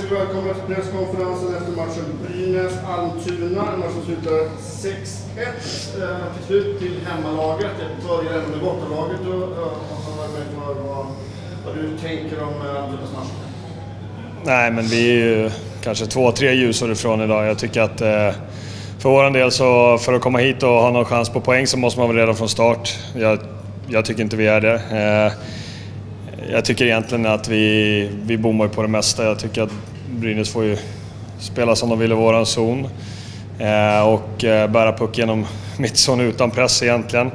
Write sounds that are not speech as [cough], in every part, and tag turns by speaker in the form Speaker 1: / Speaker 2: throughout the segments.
Speaker 1: säger välkomna till presskonferensen efter matchen Brynäs-Almtuna. En match som slutar 6-1 eh, till slut till hemmalaget. Det börjar även med bortalaget. Och, eh, och, och, för vad, vad du tänker om eh, Almtunas match?
Speaker 2: Nej, men vi är ju kanske två, tre ljusår ifrån idag. Jag tycker att eh, för vår del så för att komma hit och ha någon chans på poäng så måste man vara redan från start. Jag, jag tycker inte vi är det. Eh, jag tycker egentligen att vi, vi bommar på det mesta. Jag tycker att Brynäs får ju spela som de vill i våran zon eh, och eh, bära puck genom [laughs] mittzon utan press egentligen.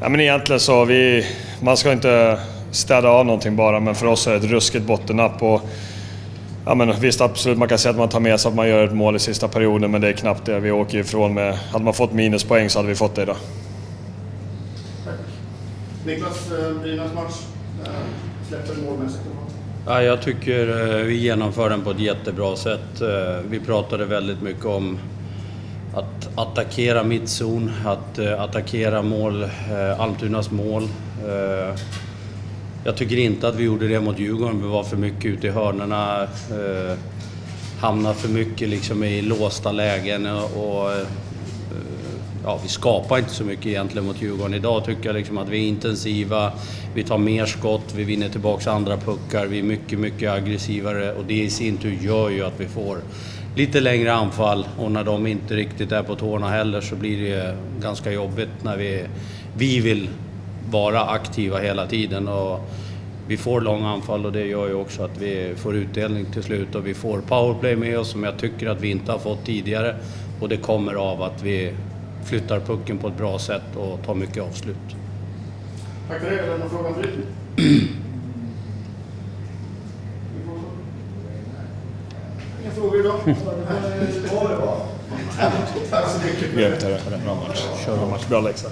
Speaker 2: Ja, men egentligen så, vi, man ska inte städa av någonting bara, men för oss är det ett ruskigt bottennapp. Och, ja, men visst, absolut, man kan säga att man tar med sig att man gör ett mål i sista perioden, men det är knappt det. Vi åker ifrån med... Hade man fått minuspoäng så hade vi fått det idag.
Speaker 1: Tack. Niklas, eh, Brynäs match. Släpper målmässigt?
Speaker 3: Ja, jag tycker eh, vi genomför den på ett jättebra sätt. Eh, vi pratade väldigt mycket om att attackera mittzon, att eh, attackera mål, Almtunas mål. Jag tycker inte att vi gjorde det mot Djurgården. Vi var för mycket ute i hörnorna, hamnade för mycket liksom i låsta lägen och ja, vi skapar inte så mycket egentligen mot Djurgården. Idag tycker jag liksom att vi är intensiva, vi tar mer skott, vi vinner tillbaka andra puckar, vi är mycket, mycket aggressivare och det i sin tur gör ju att vi får lite längre anfall och när de inte riktigt är på tårna heller så blir det ganska jobbigt när vi, vi vill vara aktiva hela tiden. Och vi får långa anfall och det gör ju också att vi får utdelning till slut och vi får powerplay med oss som jag tycker att vi inte har fått tidigare. Och det kommer av att vi flyttar pucken på ett bra sätt och tar mycket avslut.
Speaker 1: Tack för det. Är det någon fråga till? [clears throat] Inga frågor idag? [clears throat] Tack så mycket.
Speaker 2: Grymt, bra match. Kör bra match. Bra läxa.